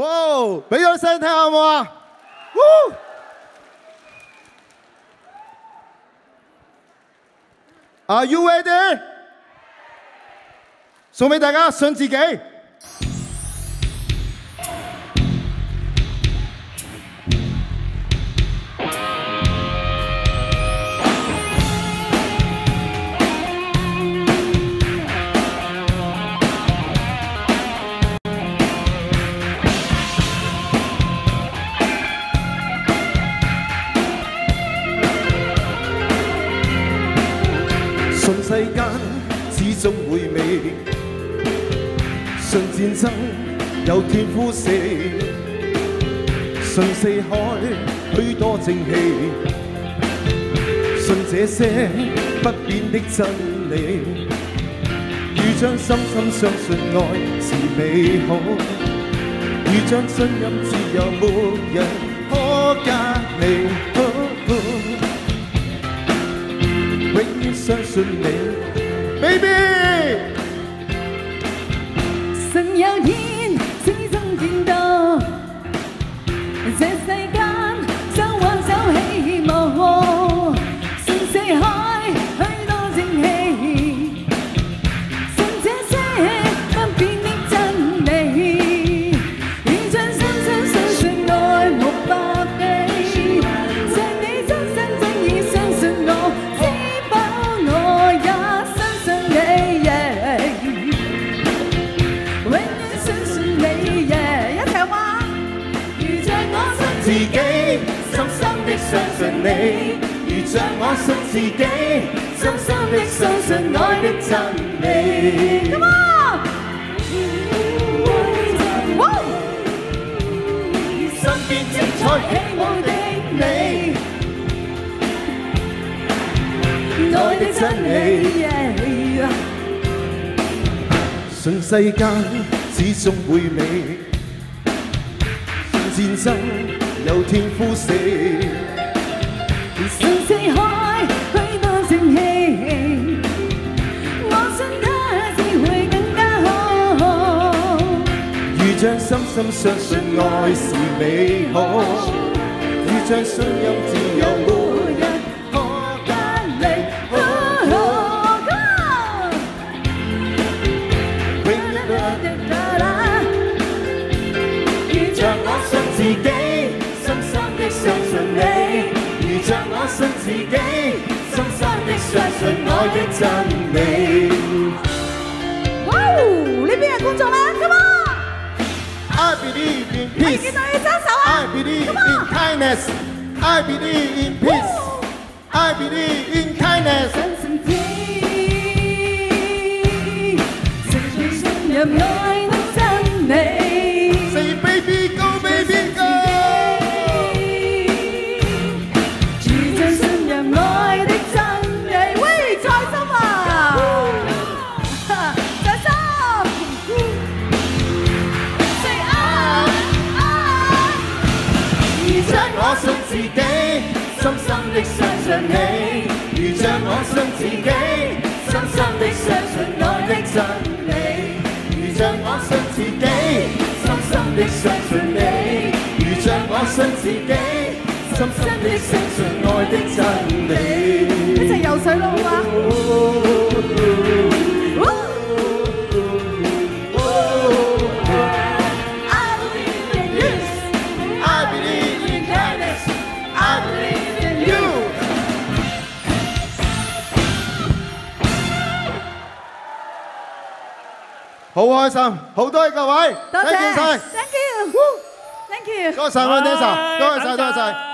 哇！俾咗聲聽下好冇啊？Are you ready？送俾大家，信自己。世間始終會美，信戰爭有天呼死，信四海許多正氣，信這些不變的真理，如將深深相信愛是美好，如將信任自由沒人可隔離。哦哦永远相信你，baby。神有天自己，深深的相信你，如像我信自己，深深的相信愛的真理。Come on！哇！身邊精彩希望的你，愛的真理。耶！信世間始終會美，信戰爭有天枯死，信四海許多正氣，我信他只會更加好。如將深深相信愛是美好，如將信任自由沒人可自己，深深的相信我的真理。哇哦！呢邊嘅觀眾啦，come on！I believe in peace. 見到你雙手啊 I believe in kindness. I believe in peace. I believe in kindness. 相信天，成全信任愛自己，深深的相信你；如像我信自己，深深的相信爱的真理；如像我信自己，深深的相信你；如像我信自己，深深的相信爱的真理。好開心，好多謝各位，多謝多謝晒。，Thank you，Thank you。多謝多謝晒，多謝晒。